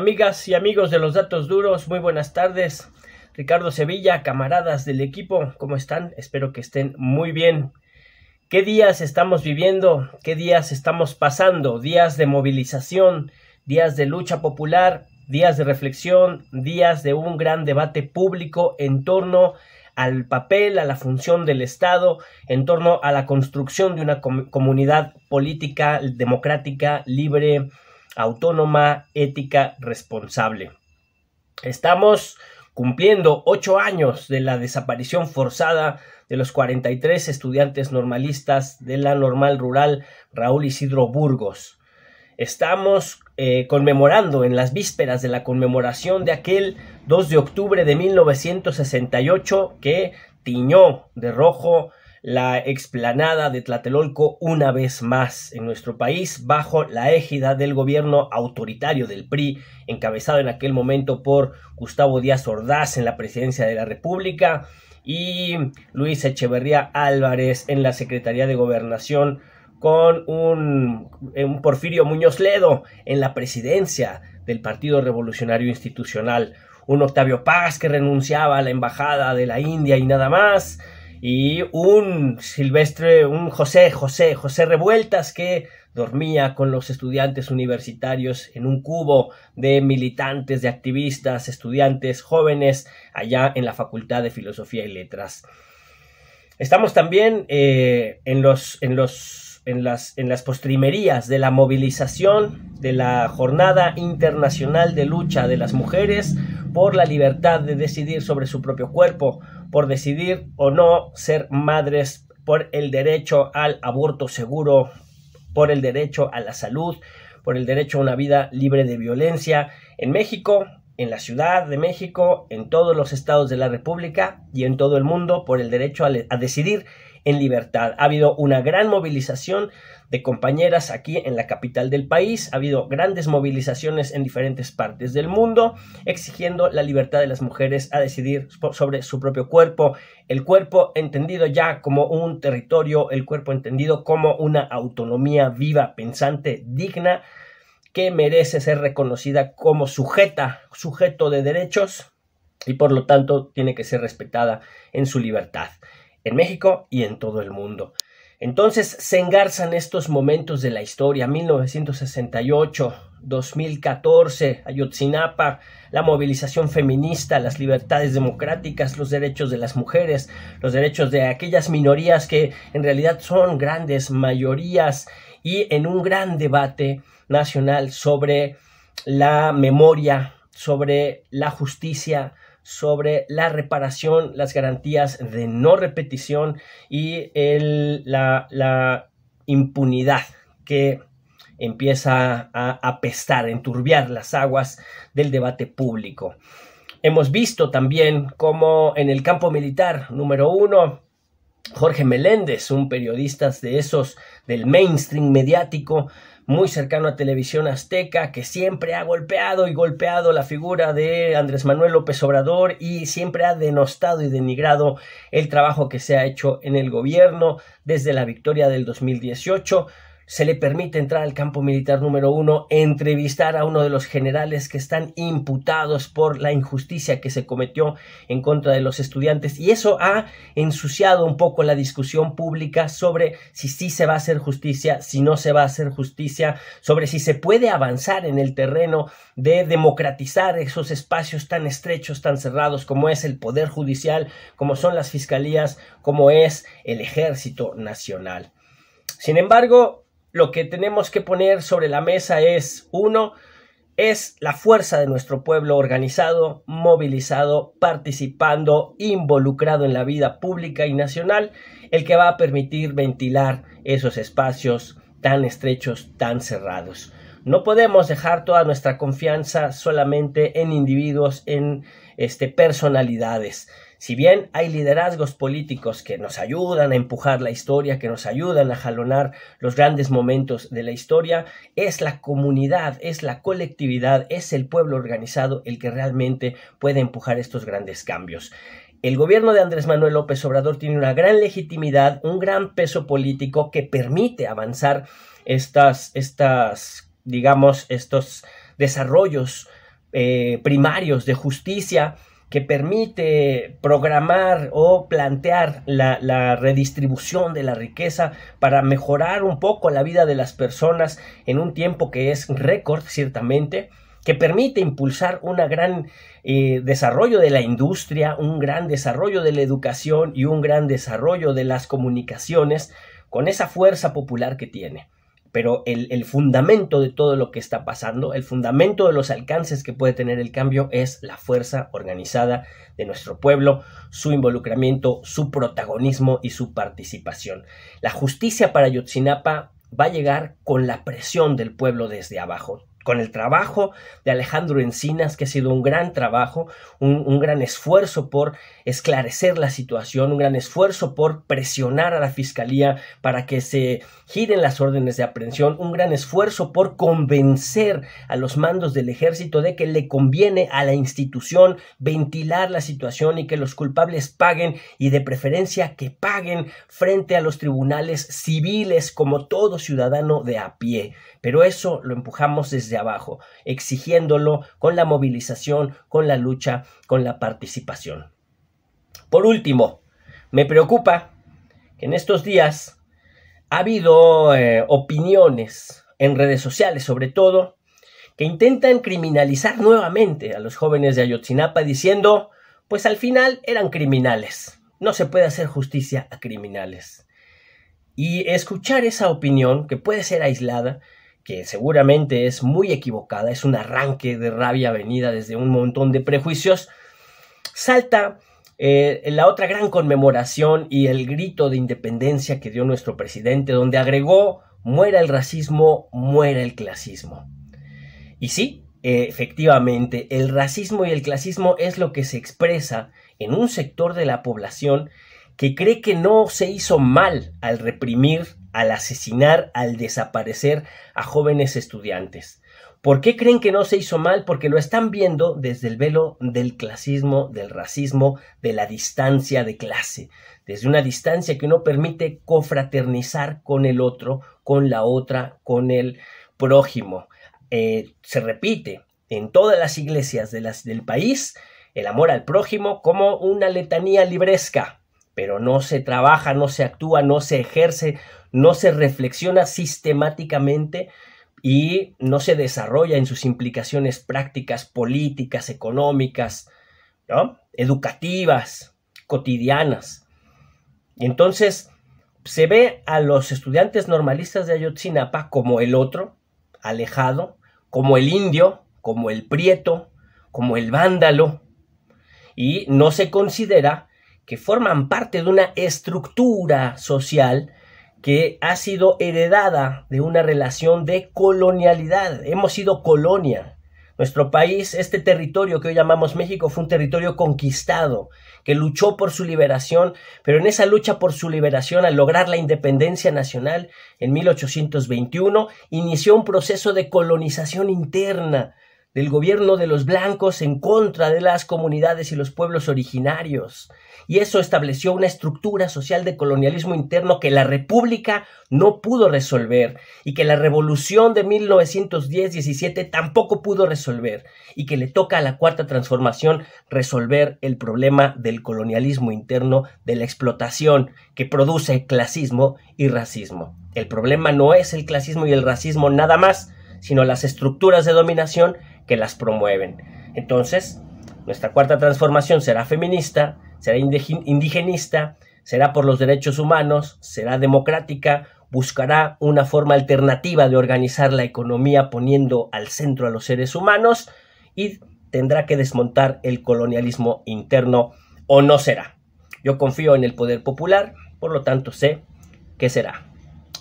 Amigas y amigos de los datos duros, muy buenas tardes. Ricardo Sevilla, camaradas del equipo, ¿cómo están? Espero que estén muy bien. ¿Qué días estamos viviendo? ¿Qué días estamos pasando? Días de movilización, días de lucha popular, días de reflexión, días de un gran debate público en torno al papel, a la función del Estado, en torno a la construcción de una comunidad política, democrática, libre, autónoma, ética, responsable. Estamos cumpliendo ocho años de la desaparición forzada de los 43 estudiantes normalistas de la normal rural Raúl Isidro Burgos. Estamos eh, conmemorando en las vísperas de la conmemoración de aquel 2 de octubre de 1968 que tiñó de rojo la explanada de Tlatelolco una vez más en nuestro país bajo la égida del gobierno autoritario del PRI, encabezado en aquel momento por Gustavo Díaz Ordaz en la presidencia de la República y Luis Echeverría Álvarez en la Secretaría de Gobernación con un, un Porfirio Muñoz Ledo en la presidencia del Partido Revolucionario Institucional, un Octavio Paz que renunciaba a la embajada de la India y nada más, y un Silvestre, un José, José, José Revueltas que dormía con los estudiantes universitarios en un cubo de militantes, de activistas, estudiantes jóvenes allá en la Facultad de Filosofía y Letras. Estamos también eh, en los, en los en las, en las postrimerías de la movilización de la Jornada Internacional de Lucha de las Mujeres por la libertad de decidir sobre su propio cuerpo, por decidir o no ser madres, por el derecho al aborto seguro, por el derecho a la salud, por el derecho a una vida libre de violencia en México, en la Ciudad de México, en todos los estados de la República y en todo el mundo, por el derecho a, decidir en libertad. Ha habido una gran movilización de compañeras aquí en la capital del país, ha habido grandes movilizaciones en diferentes partes del mundo exigiendo la libertad de las mujeres a decidir sobre su propio cuerpo, el cuerpo entendido ya como un territorio, el cuerpo entendido como una autonomía viva, pensante, digna, que merece ser reconocida como sujeta, sujeto de derechos y por lo tanto tiene que ser respetada en su libertad en México y en todo el mundo. Entonces se engarzan estos momentos de la historia, 1968, 2014, Ayotzinapa, la movilización feminista, las libertades democráticas, los derechos de las mujeres, los derechos de aquellas minorías que en realidad son grandes mayorías y en un gran debate nacional sobre la memoria, sobre la justicia, sobre la reparación, las garantías de no repetición y la, impunidad que empieza a apestar, a enturbiar las aguas del debate público. Hemos visto también cómo en el campo militar, número uno, Jorge Meléndez, un periodista de esos del mainstream mediático, muy cercano a Televisión Azteca, que siempre ha golpeado y golpeado la figura de Andrés Manuel López Obrador y siempre ha denostado y denigrado el trabajo que se ha hecho en el gobierno desde la victoria del 2018 se le permite entrar al campo militar número uno, entrevistar a uno de los generales que están imputados por la injusticia que se cometió en contra de los estudiantes y eso ha ensuciado un poco la discusión pública sobre si sí se va a hacer justicia, si no se va a hacer justicia, sobre si se puede avanzar en el terreno de democratizar esos espacios tan estrechos, tan cerrados como es el Poder Judicial, como son las fiscalías, como es el Ejército Nacional. Sin embargo, lo que tenemos que poner sobre la mesa es, uno, es la fuerza de nuestro pueblo organizado, movilizado, participando, involucrado en la vida pública y nacional, el que va a permitir ventilar esos espacios tan estrechos, tan cerrados. No podemos dejar toda nuestra confianza solamente en individuos, en este, personalidades. Si bien hay liderazgos políticos que nos ayudan a empujar la historia, que nos ayudan a jalonar los grandes momentos de la historia, es la comunidad, es la colectividad, es el pueblo organizado el que realmente puede empujar estos grandes cambios. El gobierno de Andrés Manuel López Obrador tiene una gran legitimidad, un gran peso político que permite avanzar estas, estas digamos, estos desarrollos eh, primarios de justicia que permite programar o plantear la, redistribución de la riqueza para mejorar un poco la vida de las personas en un tiempo que es récord, ciertamente, que permite impulsar un gran eh, desarrollo de la industria, un gran desarrollo de la educación y un gran desarrollo de las comunicaciones con esa fuerza popular que tiene. Pero el, el, fundamento de todo lo que está pasando, el fundamento de los alcances que puede tener el cambio es la fuerza organizada de nuestro pueblo, su involucramiento, su protagonismo y su participación. La justicia para Yotzinapa va a llegar con la presión del pueblo desde abajo con el trabajo de Alejandro Encinas, que ha sido un gran trabajo, un, gran esfuerzo por esclarecer la situación, un gran esfuerzo por presionar a la Fiscalía para que se giren las órdenes de aprehensión, un gran esfuerzo por convencer a los mandos del ejército de que le conviene a la institución ventilar la situación y que los culpables paguen y de preferencia que paguen frente a los tribunales civiles como todo ciudadano de a pie. Pero eso lo empujamos desde abajo, exigiéndolo con la movilización, con la lucha, con la participación. Por último, me preocupa que en estos días ha habido eh, opiniones en redes sociales, sobre todo, que intentan criminalizar nuevamente a los jóvenes de Ayotzinapa diciendo, pues al final eran criminales. No se puede hacer justicia a criminales. Y escuchar esa opinión, que puede ser aislada, que seguramente es muy equivocada, es un arranque de rabia venida desde un montón de prejuicios, salta eh, la otra gran conmemoración y el grito de independencia que dio nuestro presidente, donde agregó muera el racismo, muera el clasismo. Y sí, efectivamente, el racismo y el clasismo es lo que se expresa en un sector de la población que cree que no se hizo mal al reprimir al asesinar, al desaparecer a jóvenes estudiantes. ¿Por qué creen que no se hizo mal? Porque lo están viendo desde el velo del clasismo, del racismo, de la distancia de clase, desde una distancia que no permite cofraternizar con el otro, con la otra, con el prójimo. Eh, se repite en todas las iglesias de las, del país el amor al prójimo como una letanía libresca, pero no se trabaja, no se actúa, no se ejerce, no se reflexiona sistemáticamente y no se desarrolla en sus implicaciones prácticas, políticas, económicas, educativas, cotidianas. Y entonces se ve a los estudiantes normalistas de Ayotzinapa como el otro, alejado, como el indio, como el prieto, como el vándalo, y no se considera que forman parte de una estructura social que ha sido heredada de una relación de colonialidad. Hemos sido colonia. Nuestro país, este territorio que hoy llamamos México, fue un territorio conquistado, que luchó por su liberación, pero en esa lucha por su liberación, al lograr la independencia nacional en 1821, inició un proceso de colonización interna del gobierno de los blancos en contra de las comunidades y los pueblos originarios. Y eso estableció una estructura social de colonialismo interno que la República no pudo resolver y que la revolución de 1910-17 tampoco pudo resolver y que le toca a la cuarta transformación resolver el problema del colonialismo interno, de la explotación que produce clasismo y racismo. El problema no es el clasismo y el racismo nada más, sino las estructuras de dominación que las promueven. Entonces, nuestra cuarta transformación será feminista, será indigenista, será por los derechos humanos, será democrática, buscará una forma alternativa de organizar la economía poniendo al centro a los seres humanos y tendrá que desmontar el colonialismo interno o no será. Yo confío en el poder popular, por lo tanto sé que será.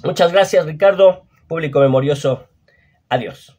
Muchas gracias Ricardo, público memorioso. Adiós.